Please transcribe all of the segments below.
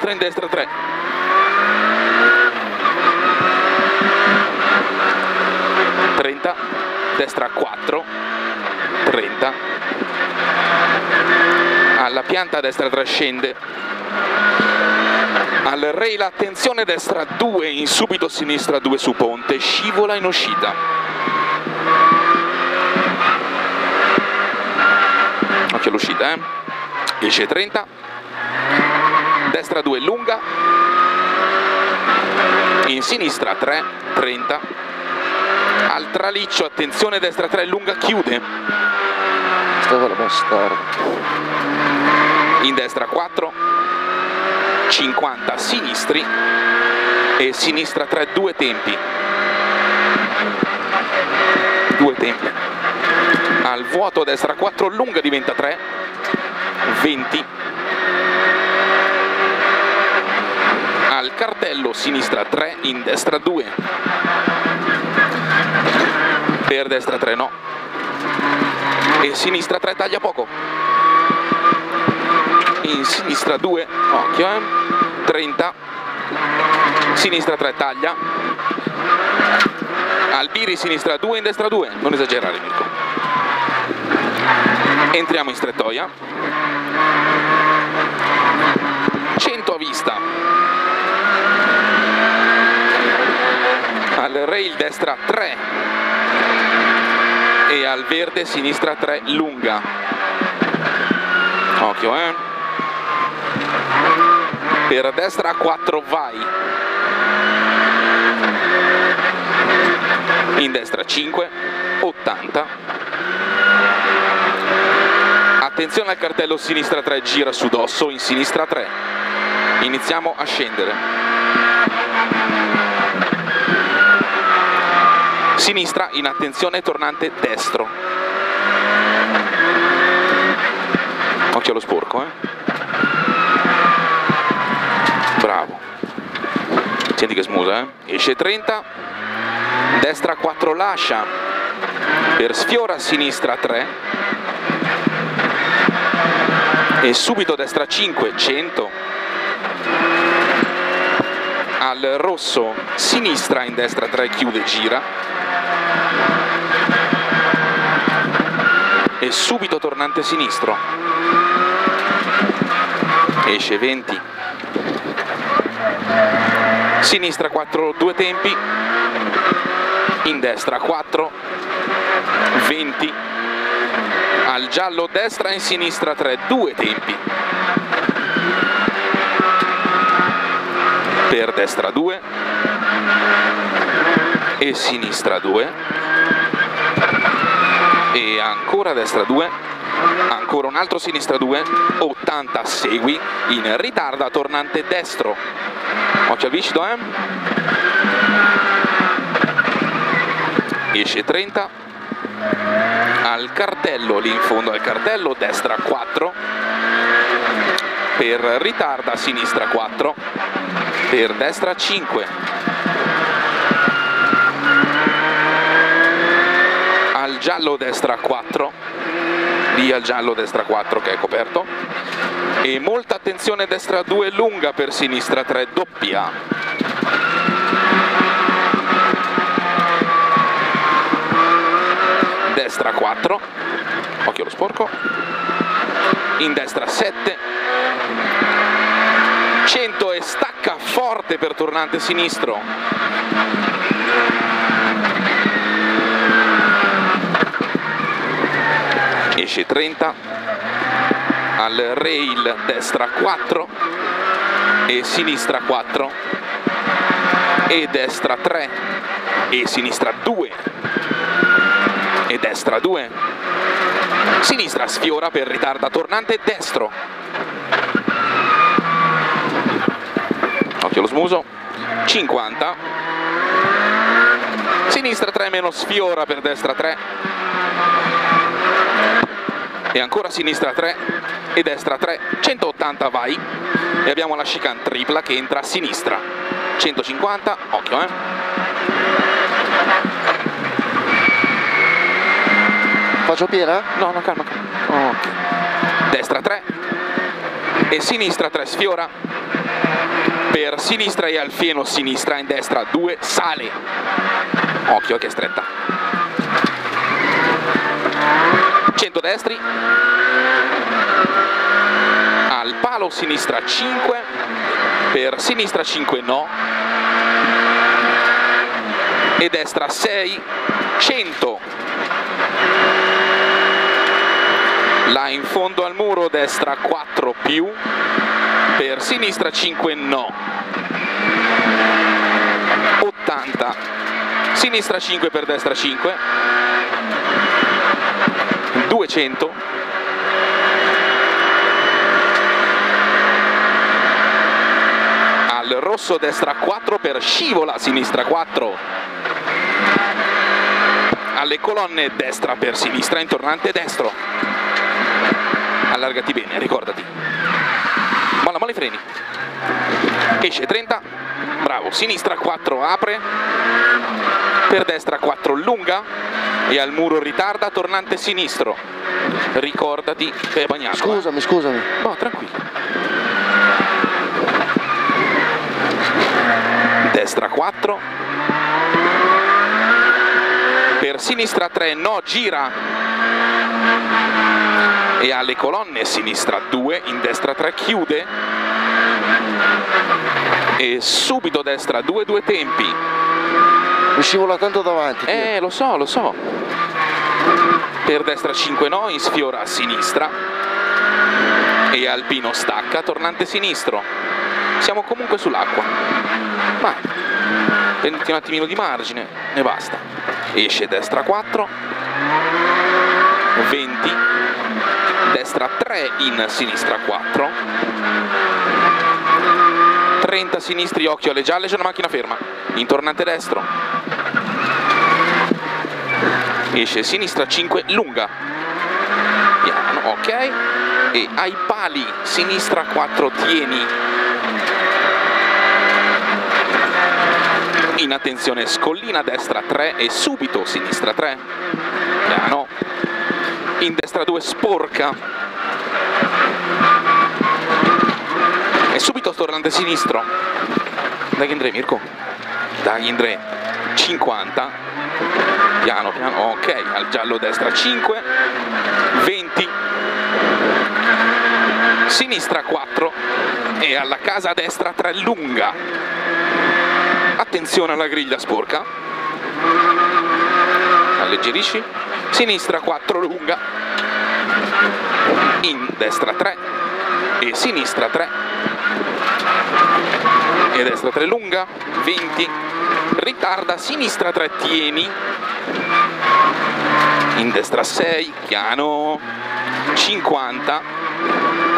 sinistra, in destra 3. Trenta, destra 4, 30, alla pianta destra 3 scende, al rail attenzione destra 2, in subito sinistra 2 su ponte, scivola in uscita. Occhio all'uscita, eh? 30 destra 2 lunga, in sinistra 3, 30, al traliccio, attenzione, destra 3 lunga, chiude, in destra 4, 50, sinistri. E sinistra 3, due tempi, due tempi, al vuoto destra 4 lunga diventa 3, 20, al cartello sinistra 3 in destra 2 per destra 3 no. E sinistra 3 taglia poco. In sinistra 2 occhio eh. 30 sinistra 3 taglia. Albiri sinistra 2 in destra 2 non esagerare Mirko. Entriamo in strettoia. 100 a vista. al rail destra 3 e al verde sinistra 3 lunga. Occhio eh. Per destra 4 vai. In destra 5 80 attenzione al cartello sinistra 3 gira su dosso in sinistra 3 iniziamo a scendere. sinistra in attenzione tornante destro. Occhio allo sporco, eh. Bravo. Senti che smusa, eh. Esce 30, destra 4 lascia, per sfiora sinistra 3 e subito destra 5, 100 al rosso, sinistra in destra 3 chiude, gira e subito tornante sinistro. Esce 20 sinistra 4 due tempi. In destra 4 20 al giallo destra in sinistra 3 due tempi. Per destra 2 e sinistra 2 e ancora destra 2 ancora un altro sinistra 2 80 segui in ritarda tornante destro. Occhio al viscito eh? esce 30 al cartello lì in fondo al cartello destra 4 per ritarda sinistra 4 per destra 5 giallo destra 4 lì al giallo destra 4 che è coperto. E molta attenzione destra 2 lunga per sinistra 3 doppia. Destra 4 occhio lo sporco. In destra 7 100 e stacca forte per tornante sinistro. esce 30 al rail destra 4 e sinistra 4 e destra 3 e sinistra 2 e destra 2 sinistra sfiora per ritarda tornante destro. Occhio allo smuso. 50 sinistra 3 meno sfiora per destra 3 e ancora sinistra 3 e destra 3, 180 vai e abbiamo la chicane tripla che entra a sinistra, 150, occhio eh. Faccio piena? No, no, calma, calma. Oh. Destra 3 e sinistra 3 sfiora, per sinistra e al fieno sinistra, in destra 2 sale, occhio che è stretta. 100 destri al palo sinistra 5 per sinistra 5 no. E destra 6 100 là in fondo al muro destra 4 più per sinistra 5 no. 80 sinistra 5 per destra 5 200 al rosso destra 4 per scivola sinistra 4 alle colonne destra per sinistra intornante destro. Allargati bene ricordati. Molla i freni. Esce 30 bravo sinistra 4 apre. Per destra 4 lunga e al muro ritarda tornante sinistro. Ricordati che è bagnato Scusami, scusami. no tranquillo. Destra 4 per sinistra 3 no gira. E alle colonne sinistra 2 in destra 3 chiude. E subito destra 2 due tempi Mi scivola tanto davanti. Eh lo so lo so. Per destra 5 no in sfiora a sinistra. E alpino stacca tornante sinistro. Siamo comunque sull'acqua. Vai. Prenditi un attimino di margine e basta. Esce destra 4 20 destra 3 in sinistra 4 30 sinistri occhio alle gialle c'è una macchina ferma. Intornante destro esce sinistra 5 lunga. Piano ok. E ai pali sinistra 4 tieni. In attenzione scollina destra 3 e subito sinistra 3 piano. In destra 2 sporca. E subito tornante sinistro. Dai Indre Mirko. Dai Indre. 50 piano piano ok al giallo destra 5 20 sinistra 4 e alla casa destra 3 lunga. Attenzione alla griglia sporca. Alleggerisci. Sinistra 4 lunga. In destra 3 e sinistra 3 e destra 3 lunga. 20 ritarda sinistra 3 tieni. In destra 6 piano 50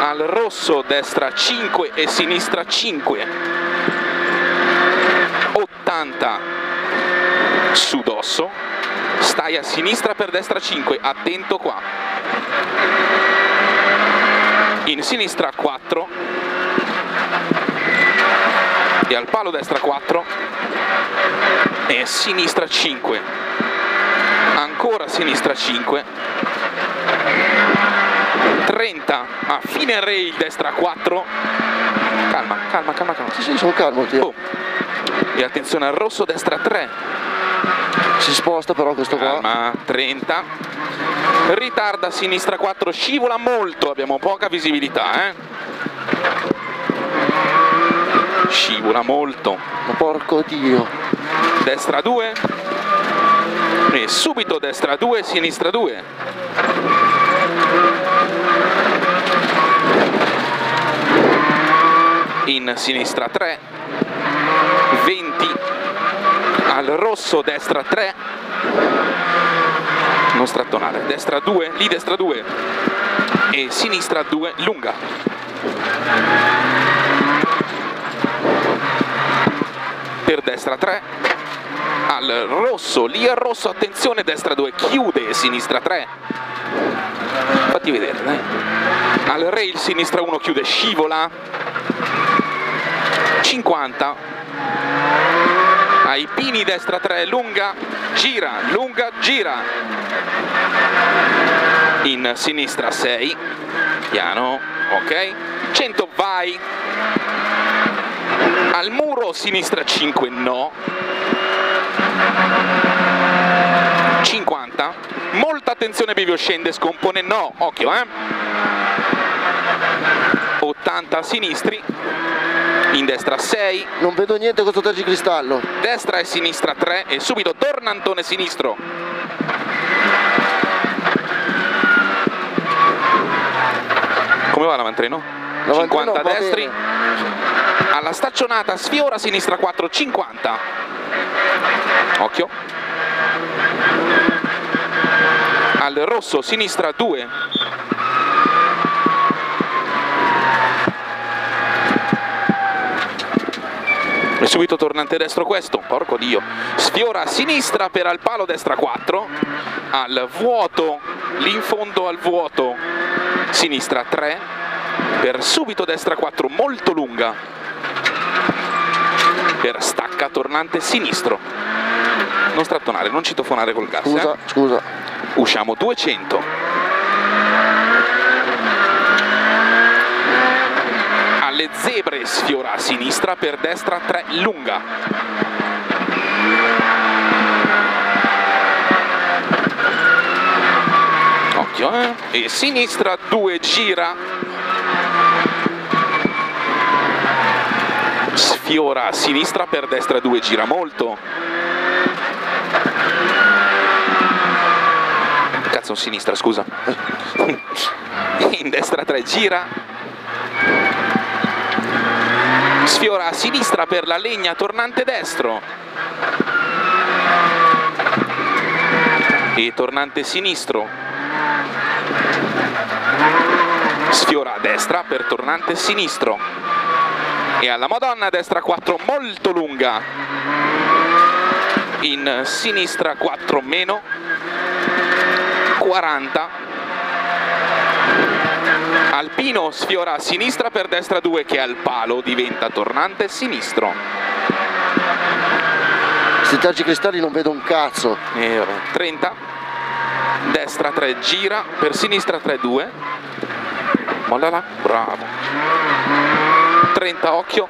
al rosso destra 5 e sinistra 5 80 su dosso stai a sinistra per destra 5 attento qua. In sinistra 4 e al palo destra 4 e sinistra 5 ancora sinistra 5 30 a fine rail destra 4 calma calma calma calma. Sì, sì, sono calmo, tio. Oh. e attenzione al rosso destra 3 Si sposta però questo qua. calma 30 ritarda sinistra 4 scivola molto. Abbiamo poca visibilità eh scivola molto. Ma porco dio. destra 2 e subito destra 2 sinistra 2 in sinistra 3 20 al rosso destra 3 non strattonare. Destra 2 lì destra 2 e sinistra 2 lunga per destra 3 al rosso, lì al rosso, attenzione, destra 2, chiude sinistra 3. Fatti vedere, dai. Al rail sinistra 1 chiude, scivola. 50. Ai pini destra 3, lunga, gira, lunga, gira. In sinistra 6, piano, ok? 100 vai. Al muro, sinistra 5 no. 50. Molta attenzione, Bivio scende, scompone no. Occhio, eh. 80 sinistri. In destra 6. Non vedo niente questo tergicristallo. Destra e sinistra 3 e subito tornantone sinistro. Come va l'avantreno? L'avantreno 50 va destri. bene. Alla staccionata sfiora sinistra 4, 50. Occhio. Al rosso sinistra 2. E subito tornante destro questo, porco dio. Sfiora a sinistra per al palo destra 4. Al vuoto, lì in fondo al vuoto, sinistra 3. Per subito destra 4, molto lunga. Per stacca tornante sinistro. Non strattonare, non citofonare col gas. Scusa, eh. scusa. Usciamo 200. Alle zebre sfiora a sinistra per destra 3 lunga. Occhio, eh? E sinistra 2 gira. Sfiora a sinistra per destra 2 gira molto. Cazzo, sinistra, scusa. In destra 3 gira. Sfiora a sinistra per la legna tornante destro. E tornante sinistro. Sfiora a destra per tornante sinistro. E alla Madonna destra 4 molto lunga. In sinistra 4 meno. 40 Alpino sfiora a sinistra per destra 2 che al palo diventa tornante sinistro. Questi tergicristalli non vedo un cazzo. e vabbè, 30 destra 3 gira. Per sinistra 3 2 mollala bravo 30 occhio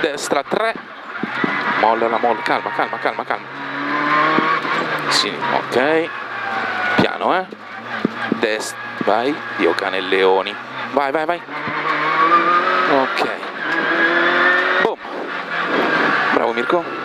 destra 3 mollala molla calma calma calma calma. Sì, ok. Piano eh. Destra vai dio cane e leoni. Vai vai vai. Ok. Boom. Bravo Mirko